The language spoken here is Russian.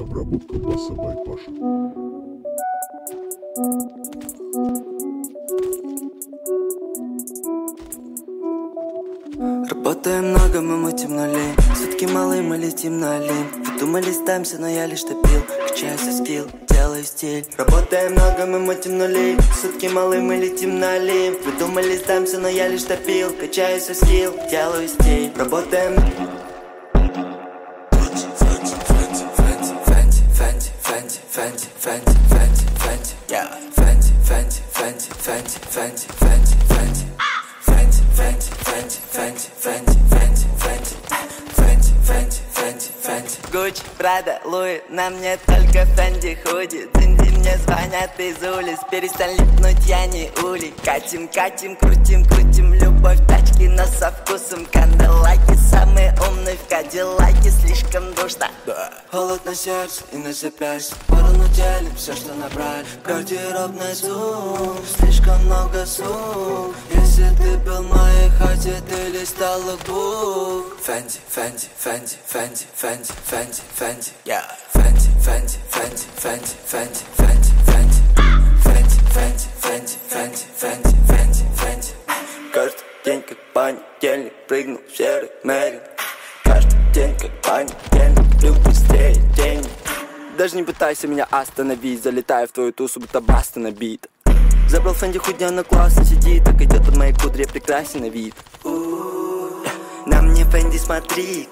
Обработка баса by Паша. Работаем много, мы мутим нули Сутки малые, мы летим на Вы думали, сдаемся, но я лишь топил Качайся скилл, делаю стиль Работаем много, мы мутим нули Сутки малые, мы летим на Олимп Вы думали, сдаемся, но я лишь топил Качаюсь скилл, делаю стиль Работаем Fendi, Fendi, Fendi. Fendi, Fendi, Fendi, Fendi, Fendi, Fendi, Fendi. Fendi, Fendi, Fendi, Fendi, Fendi, Gucci, Prada, Louis, на мне только Fendi худи. Денди мне звонят из улиц, перестань липнуть, я не ули. Катим, катим, крутим, крутим, любовь, тачки, но со вкусом Канделаки. Самые умные в Кадиллаке, слишком душно. Холод на сердце и на запястье Поровну делим все, что набрали Гардеробный room, слишком много сум Если ты был в моей хате, ты листал lookbook Fendi, Fendi, Fendi, Fendi, Fendi, Fendi yeah. Fendi, Fendi, Fendi, Fendi, Fendi, Fendi, Fendi Fendi, Fendi, Fendi, Fendi, Fendi, Fendi, Fendi Каждый день как понедельник Прыгнул в серый мерин Каждый день как понедельник Плю быстрее денег Даже не пытайся меня остановить Залетаю в твою тусу, будто баста набит Забрал Фэнди худяна классно сидит Так идет под моей кудре прекрасен на вид. На мне Фэнди смотри